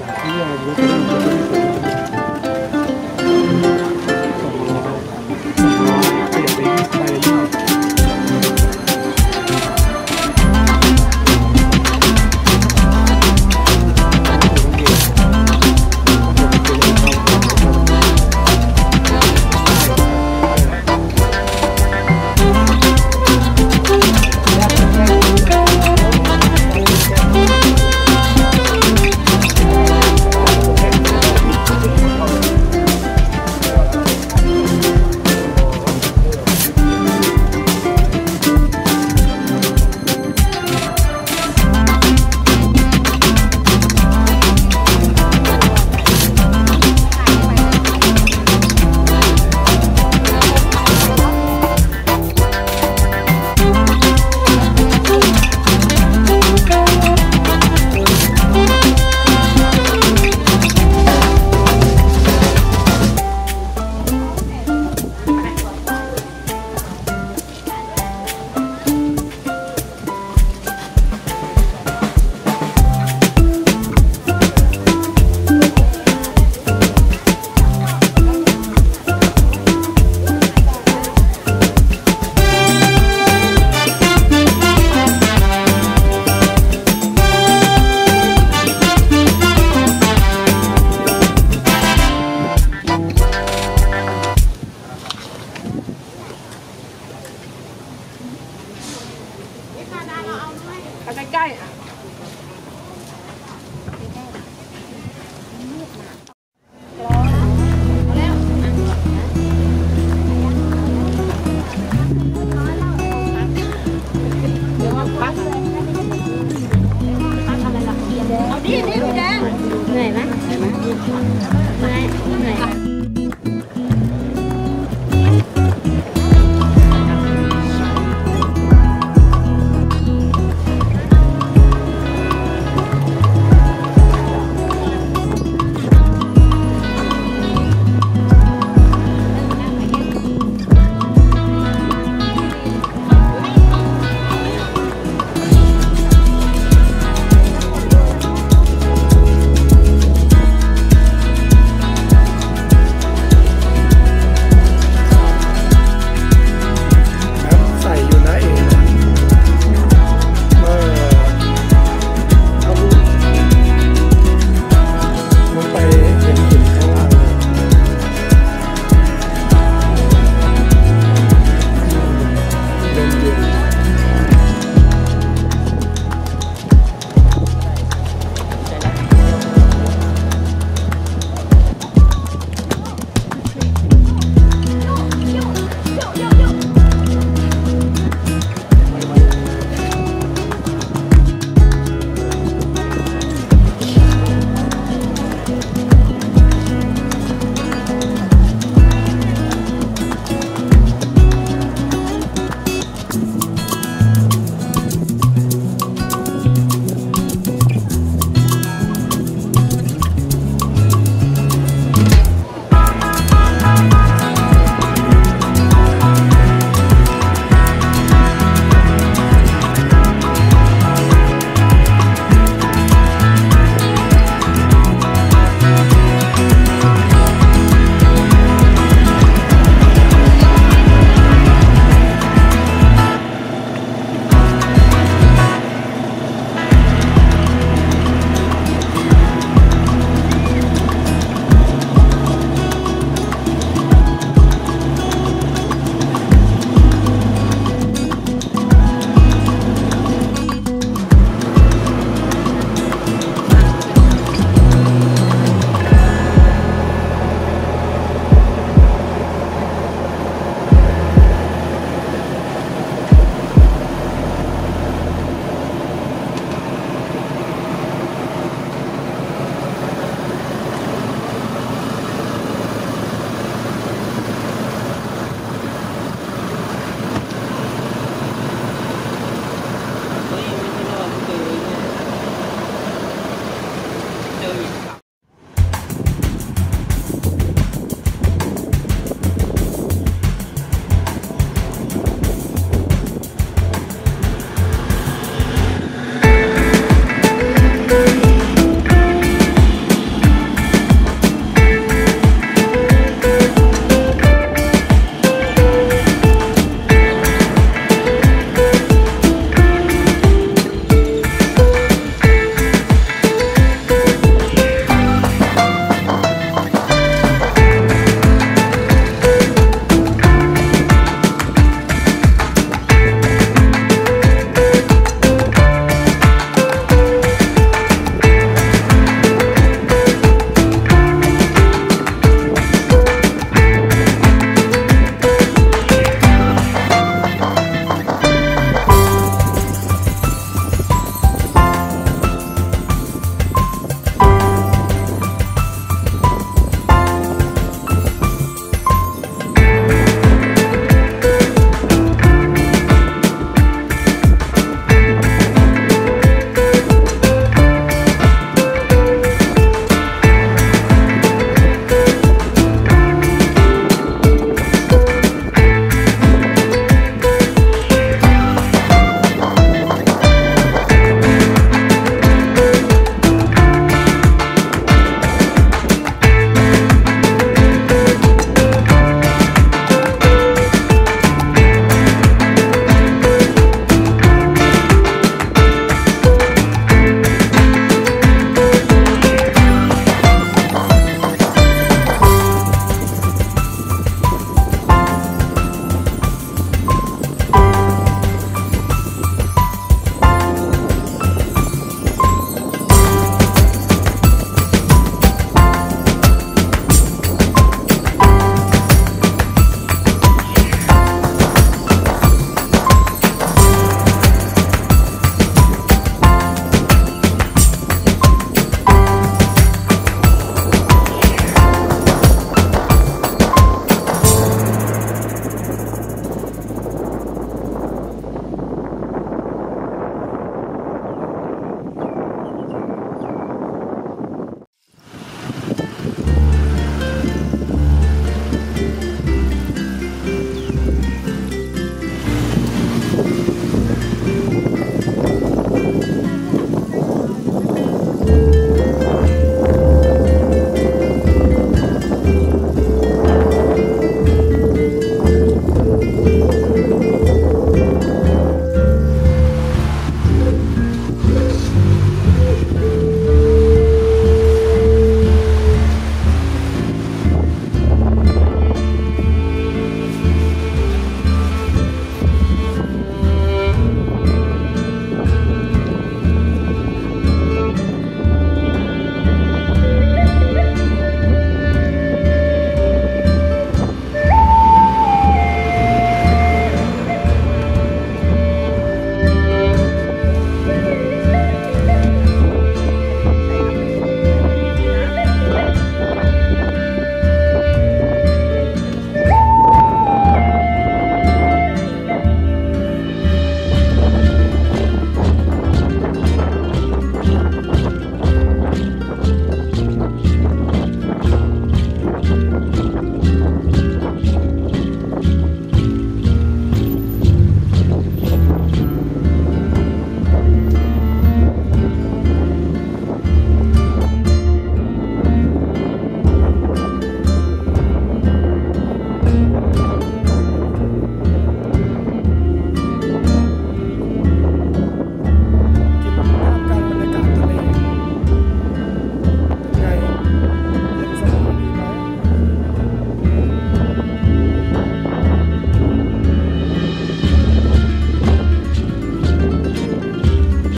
养猪业尤其是